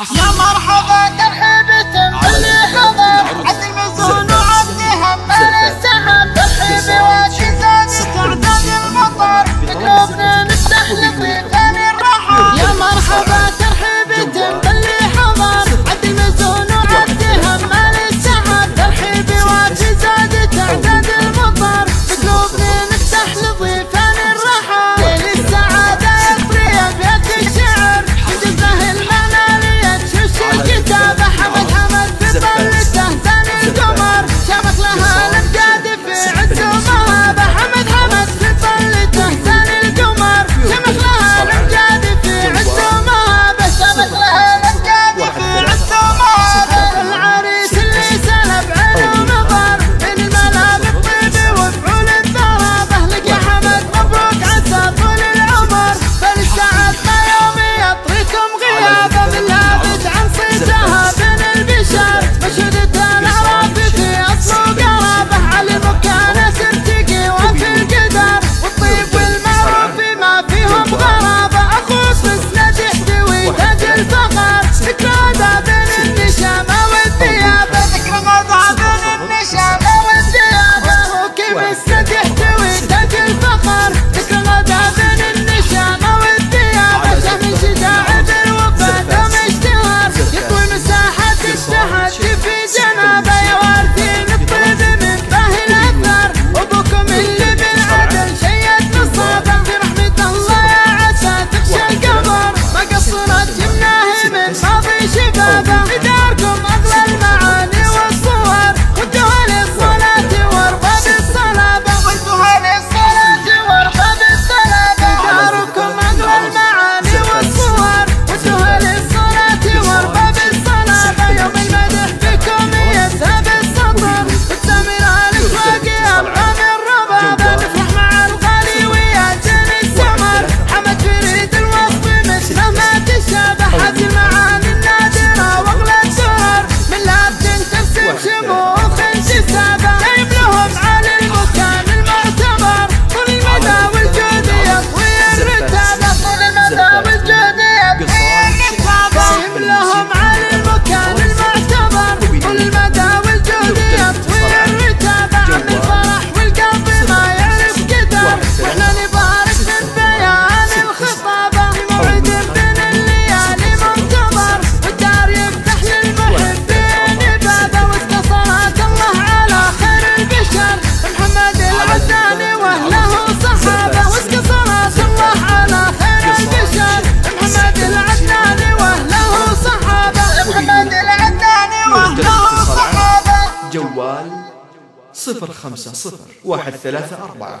يا مرحبا ترحب جوال صفر خمسة صفر واحد ثلاثة أربعة.